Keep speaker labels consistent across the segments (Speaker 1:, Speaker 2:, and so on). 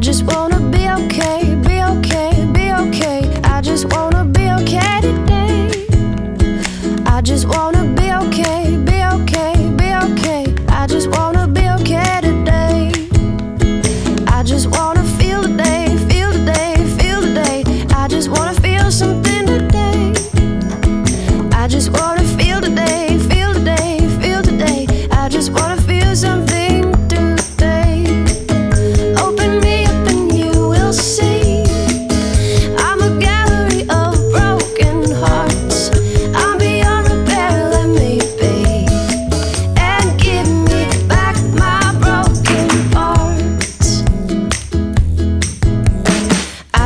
Speaker 1: just wanna be okay, be okay, be okay. I just wanna be okay today. I just wanna.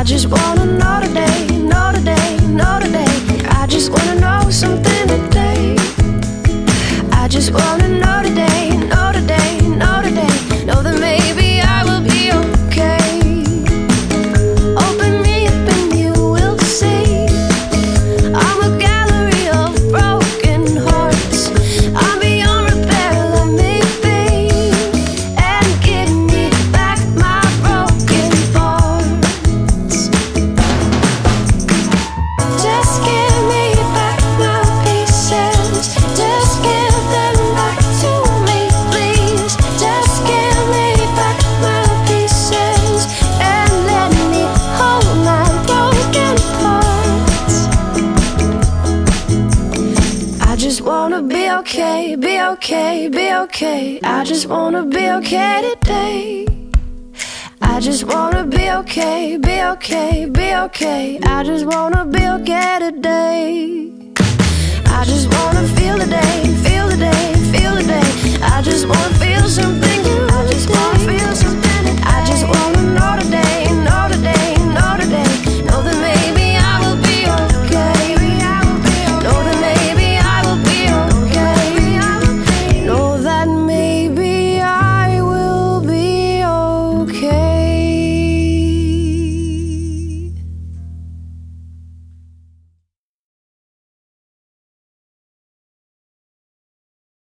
Speaker 1: just wanna know today, know today, know today. I just wanna know something today. I just wanna know today. just wanna be okay, be okay, be okay. I just wanna be okay today. I just wanna be okay, be okay, be okay. I just wanna be okay today. I just wanna